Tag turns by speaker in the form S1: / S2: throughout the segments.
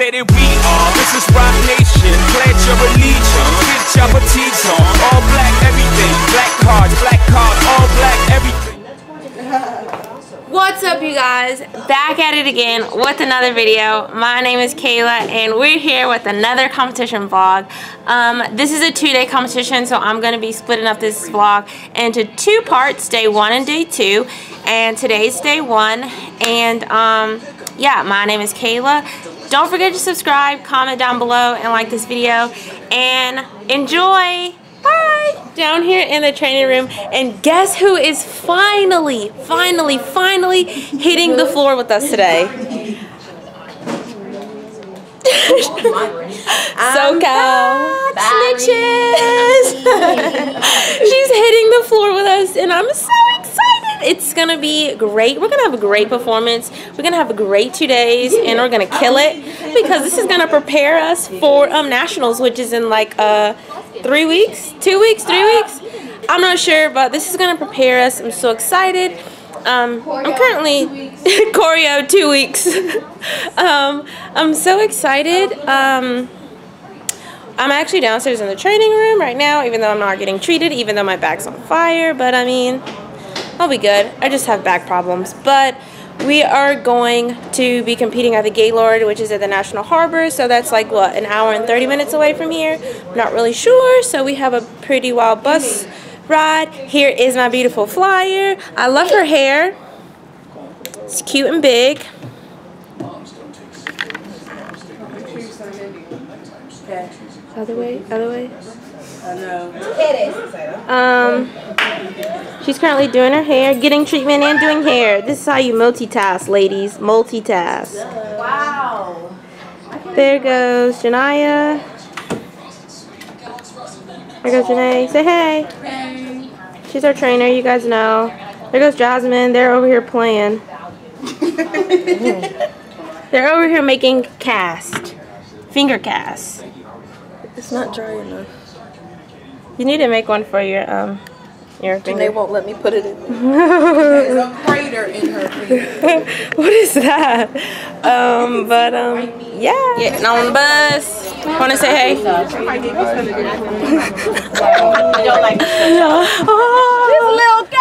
S1: say that we are. This is Rock Nation. Pledge your allegiance. Get your on. All black everything. Black cards, black cards, all black everything.
S2: What's up you guys? Back at it again with another video. My name is Kayla and we're here with another competition vlog. Um, this is a two-day competition so I'm going to be splitting up this vlog into two parts, day one and day two. And today's day one and um, yeah, my name is Kayla. Don't forget to subscribe, comment down below and like this video and enjoy! Bye! Down here in the training room, and guess who is finally, finally, finally hitting the floor with us today? SoCal snitches! She's hitting the floor with us, and I'm so It's gonna be great. We're gonna have a great performance. We're gonna have a great two days, and we're gonna kill it because this is gonna prepare us for um, nationals, which is in like uh three weeks, two weeks, three weeks. I'm not sure, but this is gonna prepare us. I'm so excited. Um, I'm currently choreo two weeks. um, I'm so excited. Um, I'm actually downstairs in the training room right now, even though I'm not getting treated, even though my back's on fire. But I mean, I'll be good. I just have back problems. But we are going to be competing at the Gaylord, which is at the National Harbor. So that's like, what, an hour and 30 minutes away from here? I'm not really sure. So we have a pretty wild bus ride. Here is my beautiful flyer. I love her hair. It's cute and big. Other way, other way. Um, she's currently doing her hair, getting treatment and doing hair. This is how you multitask, ladies. Multitask.
S3: Wow.
S2: There goes Janaya. There goes Janae. Say hey. She's our trainer, you guys know. There goes Jasmine. They're over here playing. They're over here making cast. Finger cast.
S3: It's not dry enough.
S2: You need to make one for your um your
S3: And they won't let me put it in.
S4: There's a crater in her finger.
S2: what is that? Um, but um, yeah. Getting on the bus. Want to say hey? oh, little guy.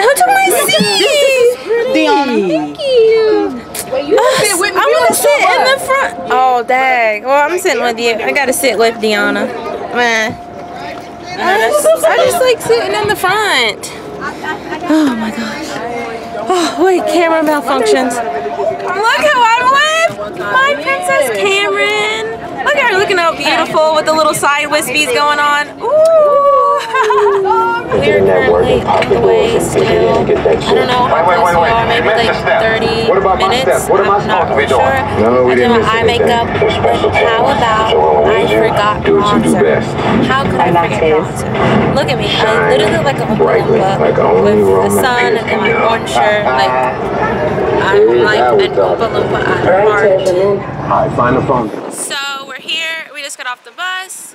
S2: Who took my seat?
S4: Deanna.
S2: Thank you. Us.
S4: with me.
S2: I'm gonna sit in the front. Oh, dang. Well, I'm sitting with you. I gotta sit with Deanna. Man. I just, I just like sitting in the front. Oh my gosh. Oh, wait, camera malfunctions. Look who I'm with! My Princess Cameron. Look at her looking out beautiful with the little side wispies going on. Ooh! We're currently on the way still. I don't know how close we are, maybe like 30
S5: What about
S2: minutes.
S5: step? What am I
S2: I'm not
S5: supposed to be doing?
S2: sure.
S5: No, we
S2: I did
S5: didn't
S2: my
S5: miss
S2: eye makeup, but how about
S5: So when we
S2: I forgot
S5: do what you do
S2: bronzer?
S5: best.
S2: How could I forget bronzer? Look at me. I
S5: Shine
S2: literally look like a Oompa
S5: brightly,
S2: Loompa
S5: like only
S2: with the sun
S5: Pierce
S2: and my
S5: do.
S2: orange shirt. Like uh, I'm
S5: Here's
S2: like
S5: how
S2: an
S5: talk.
S2: Oompa Loompa at heart.
S5: Alright, find the phone.
S2: So we're here. We just got off the bus.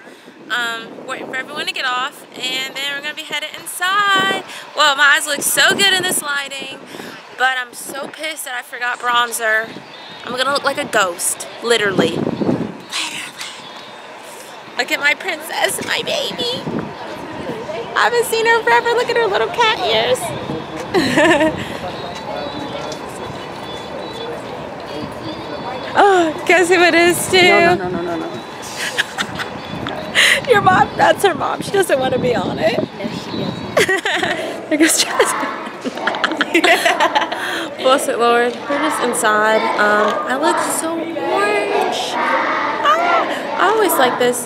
S2: Um, waiting for everyone to get off, and then we're gonna be headed inside. Well, my eyes look so good in this lighting, but I'm so pissed that I forgot bronzer. I'm gonna look like a ghost, literally. Literally. Look at my princess, my baby. I haven't seen her forever. Look at her little cat ears. oh, guess who it is too?
S3: No, no, no.
S2: Your mom, that's her mom. She doesn't want to be on it. there goes Jasmine. Bless it, Lord. We're just inside. Um, I look so orange. Ah, I always like this.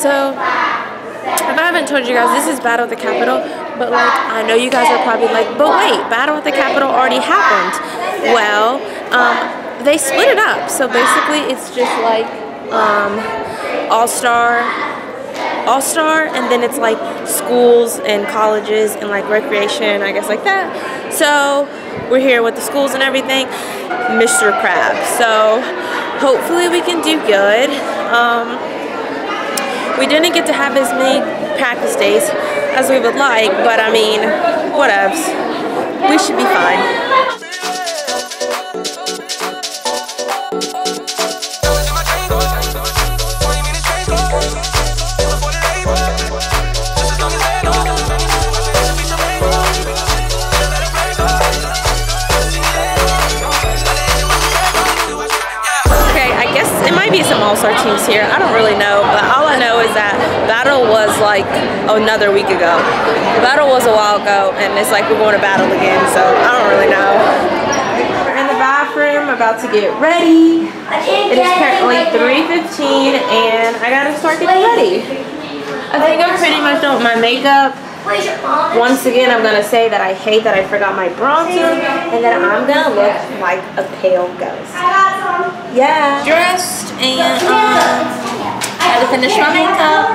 S2: So, if I haven't told you guys, this is Battle of the Capitol. But, like, I know you guys are probably like, but wait, Battle at the Capitol already happened. Well, um, they split it up. So, basically, it's just like um, All-Star all star and then it's like schools and colleges and like recreation I guess like that. So we're here with the schools and everything. Mr. Crab. So hopefully we can do good. Um, we didn't get to have as many practice days as we would like but I mean whatevs. We should be fine star teams here. I don't really know, but all I know is that battle was like another week ago. Battle was a while ago, and it's like we're going to battle again. So I don't really know. We're in the bathroom, about to get ready. It is currently 3:15, and I gotta start getting ready. I think I'm pretty much done with my makeup. Once again, I'm gonna say that I hate that I forgot my bronzer and that I'm gonna look like a pale ghost. Yeah. Dressed and um, had to finish my makeup.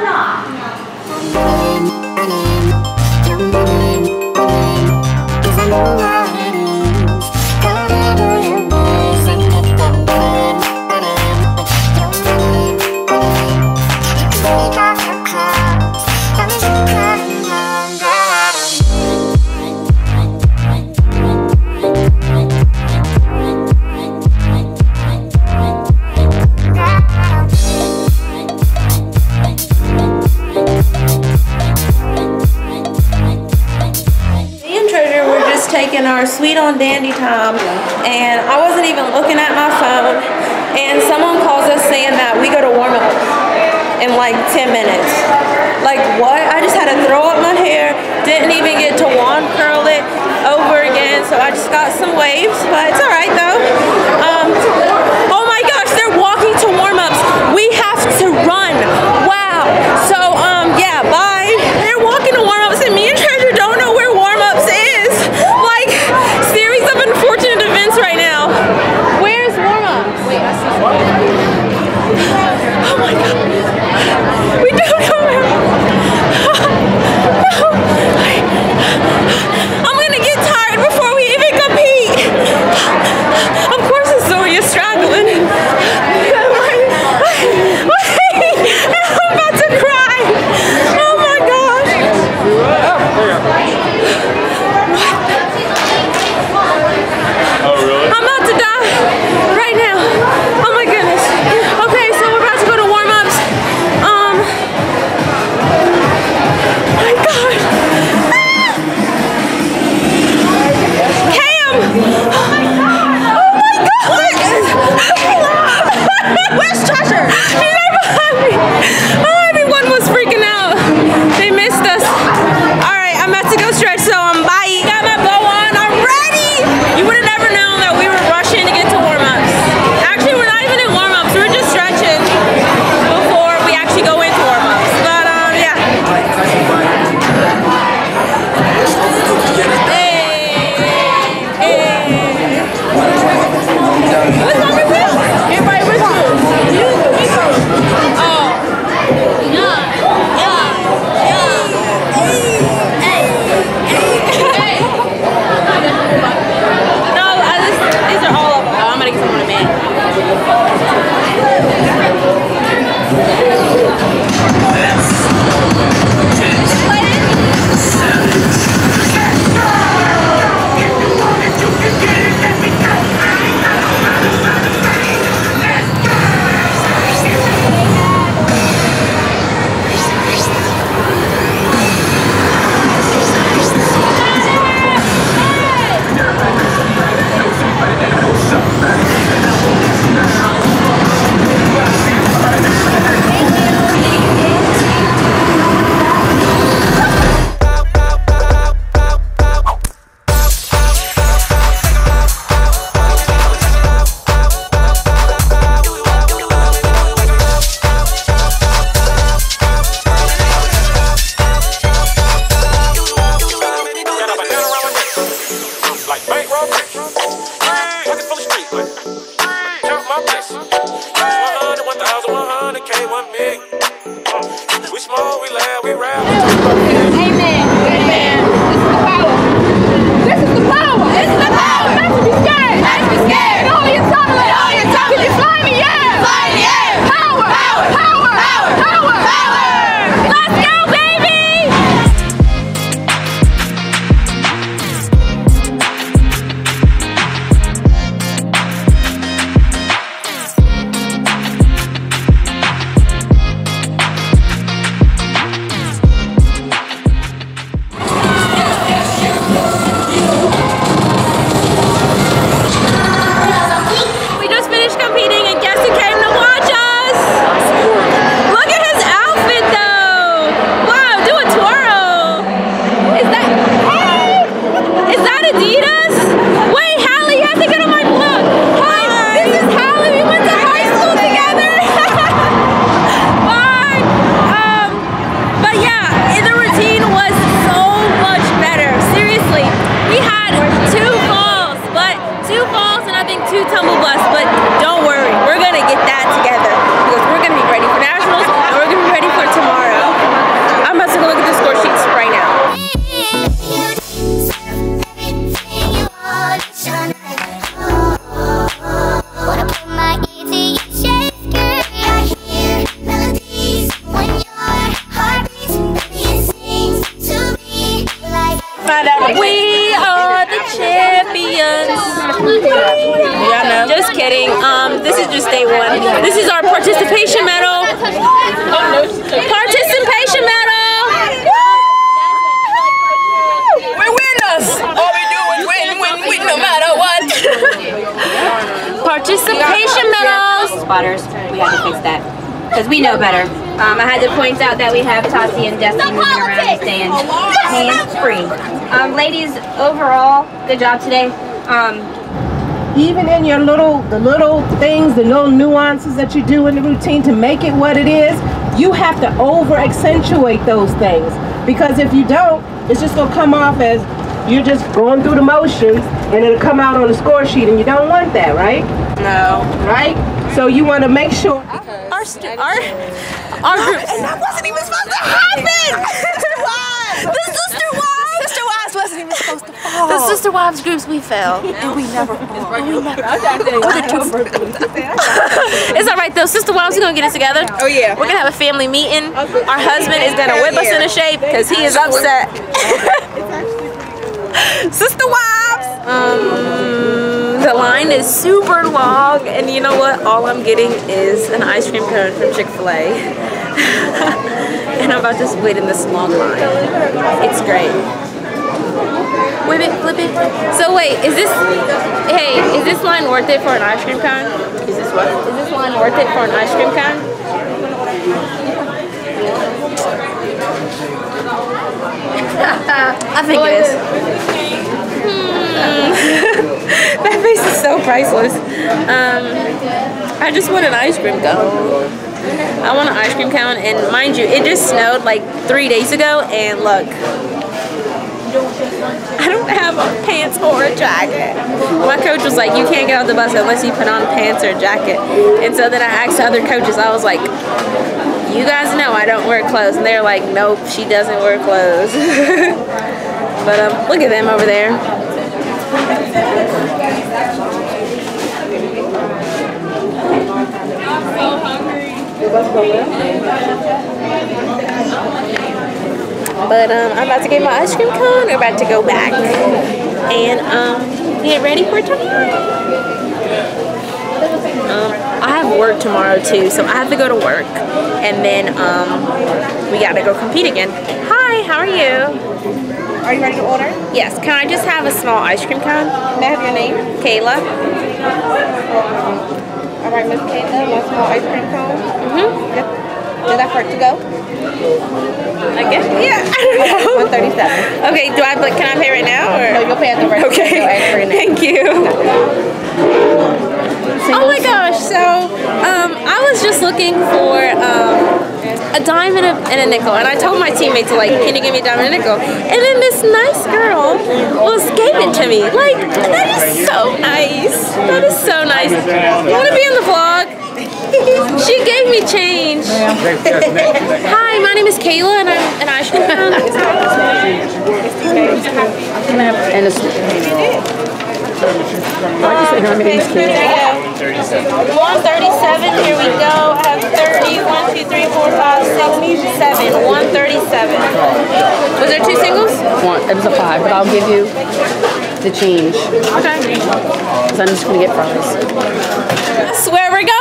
S2: Sweet on dandy time, and I wasn't even looking at my phone. And someone calls us saying that we go to warm up in like 10 minutes. Like what? I just had to throw up my hair, didn't even get to wand curl it over again, so I just got some waves, but it's alright though. Um, oh my gosh, they're walking to warm ups. We have to run. Kidding. Um, this is just day one. This is our participation medal. Participation medal.
S4: We're winners. All we do is win, win, win, no matter what.
S2: Participation medals.
S6: spotters. We had to fix that because we know better. Um, I had to point out that we have Tati and Destiny moving around and staying hands free. Um, ladies, overall, good job today. Um,
S7: even in your little the little things the little nuances that you do in the routine to make it what it is you have to over accentuate those things because if you don't it's just going to come off as you're just going through the motions and it'll come out on the score sheet and you don't want that right
S2: No.
S7: right so you want to make sure
S2: Our stu- our our group.
S4: And that wasn't even supposed to happen. Sister Wives. The Sister Wives. Sister wasn't even supposed to fall.
S2: The sister wives groups we fell.
S4: and we never fall.
S2: It's all right though. Sister wives, we're gonna get it together.
S4: Oh yeah.
S2: We're gonna have a family meeting. Our husband is gonna whip us into shape because he is upset. Sister wives. Um, the line is super long, and you know what? All I'm getting is an ice cream cone from Chick Fil A, and I'm about to wait in this long line. It's great. Whip it, flip it. So wait, is this? Hey, is this line worth it for an ice cream cone? Is this what? Is this line worth it for an ice cream cone? I think it is. Hmm. that face is so priceless. Um, I just want an ice cream cone. I want an ice cream cone, and mind you, it just snowed like three days ago, and look, I don't have pants or a jacket. My coach was like, you can't get off the bus unless you put on pants or a jacket. And so then I asked other coaches, I was like, you guys know I don't wear clothes. And they're like, nope, she doesn't wear clothes. but um, look at them over there. But um, I'm about to get my ice cream cone. We're about to go back and um, get ready for tomorrow. Um, I have work tomorrow too, so I have to go to work, and then um, we gotta go compete again. Hi, how are you?
S4: Are you ready to order?
S2: Yes. Can I just have a small ice cream cone?
S4: May I have your name?
S2: Kayla.
S4: All right, Miss Kayla, one small ice cream cone.
S2: Mhm.
S4: Yep. Is that for it to go?
S2: I guess. Yeah. I don't know.
S4: One thirty-seven.
S2: Okay. Do I? But can I pay right now or?
S4: No, you'll pay at the register.
S2: Okay.
S4: You'll ask for your name.
S2: Thank you. Oh my gosh! So, um, I was just looking for um, a dime and a, and a nickel, and I told my teammates like, "Can you give me a dime and a nickel?" And then this nice girl was gave it to me. Like that is so nice. That is so nice. You want to be in the vlog? She gave me change. Hi, my name is Kayla, and I'm an ice cream cone.
S6: and it's,
S2: There you go. 137, here we go. I have 30, 1, 2, 3, 4, 5, 6, 7. 137. Was there two singles?
S6: one, it was a five, but I'll give you the change
S2: Okay.
S6: because I'm just gonna get fries.
S2: That's where we're going.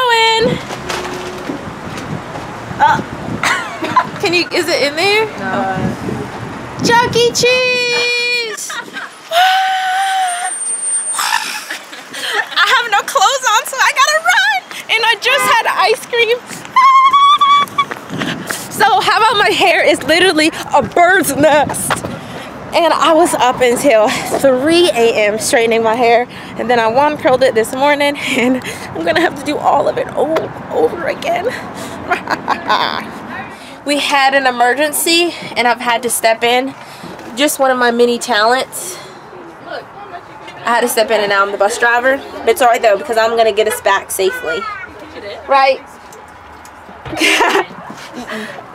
S2: Uh, can you, is it in there? No. Chuck E. Cheese. I have no clothes on, so I gotta run. And I just had ice cream. So how about my hair is literally a bird's nest. And I was up until 3 a.m. straightening my hair. And then I one curled it this morning. And I'm gonna have to do all of it all over again. we had an emergency and I've had to step in. Just one of my many talents. I had to step in and now I'm the bus driver. But it's alright though because I'm gonna get us back safely. Right?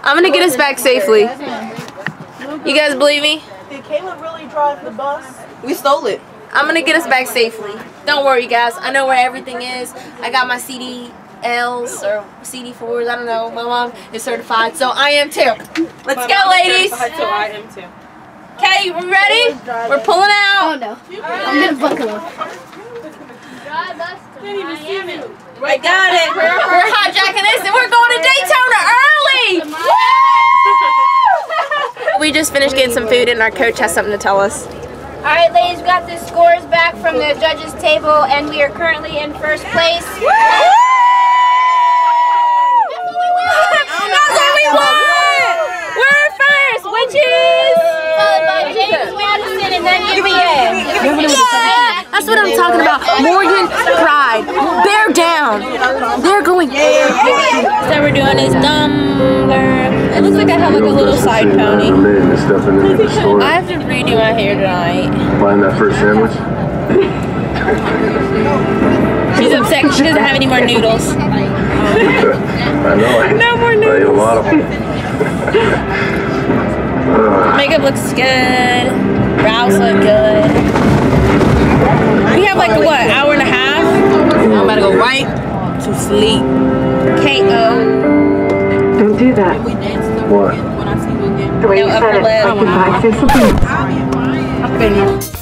S2: I'm gonna get us back safely. You guys believe me?
S7: Did Caleb really drive the bus
S4: We stole it.
S2: I'm gonna get us back safely. Don't worry, guys. I know where everything is. I got my CDLs or CD4s. I don't know. My mom is certified, so I am too. Let's go, ladies.
S3: I am too.
S2: Okay, we ready? We're pulling out.
S8: Oh no. I'm gonna buckle up.
S2: I got it. We're, we're hijacking this and we're going to Daytona early. We just finished getting some food and our coach has something to tell us.
S6: All right, ladies, we got the scores back from the judges' table, and we are currently in first place.
S2: That's what we want. We're first, which is
S6: Followed by James Madison and then UVA.
S2: Yeah, that's what I'm talking about. Morgan Pride. Bear down. They're going. So we're doing is number. It looks like I have like a little side pony.
S5: And stuff in the store.
S2: I have to redo my hair tonight.
S5: Buying that first sandwich.
S2: She's upset she doesn't have any more noodles.
S5: I know. I,
S2: No more
S5: I ate a
S2: noodles.
S5: lot of them.
S2: Makeup looks good. Brows look good. We have like what, hour and a half? I'm about to go right to sleep. K.O.
S9: Don't do that.
S5: What?
S9: The way
S2: No
S9: you said it,
S2: lip.
S9: like goodbye. Say something.
S2: So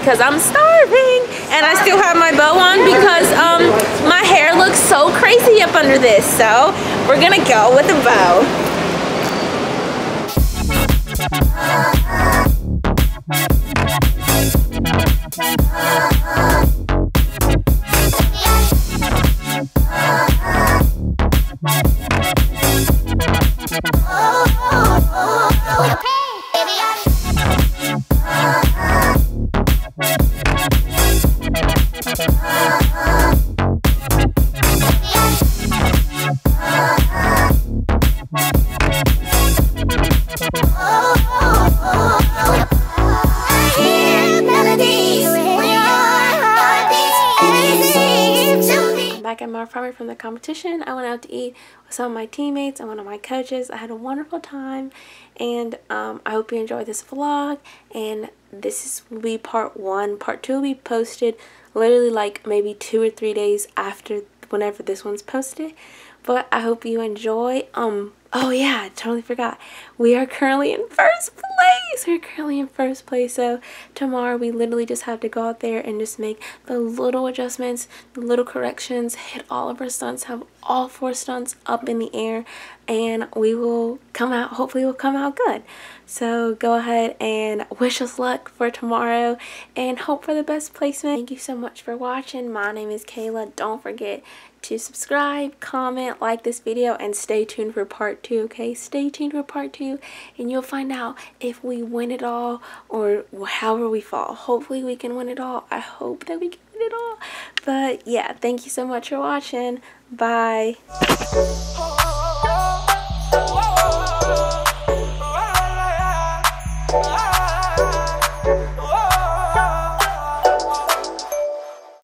S2: because I'm starving, and I still have my bow on because um my hair looks so crazy up under this. So we're gonna go with the bow. I'm Mar Farmer from the competition. I went out to eat with some of my teammates and one of my coaches. I had a wonderful time and um, I hope you enjoy this vlog and this is, will be part one. Part two will be posted literally like maybe two or three days after whenever this one's posted. But I hope you enjoy. Um. Oh yeah, totally forgot. We are currently in first place. We're currently in first place. So tomorrow we literally just have to go out there and just make the little adjustments, the little corrections, hit all of our stunts, have all four stunts up in the air, and we will come out. Hopefully, we'll come out good. So go ahead and wish us luck for tomorrow and hope for the best placement. Thank you so much for watching. My name is Kayla. Don't forget to subscribe, comment, like this video, and stay tuned for part two, okay? Stay tuned for part two, and you'll find out if we win it all or however we fall. Hopefully, we can win it all. I hope that we can But yeah, thank you so much for watching. Bye. Oh, oh, oh.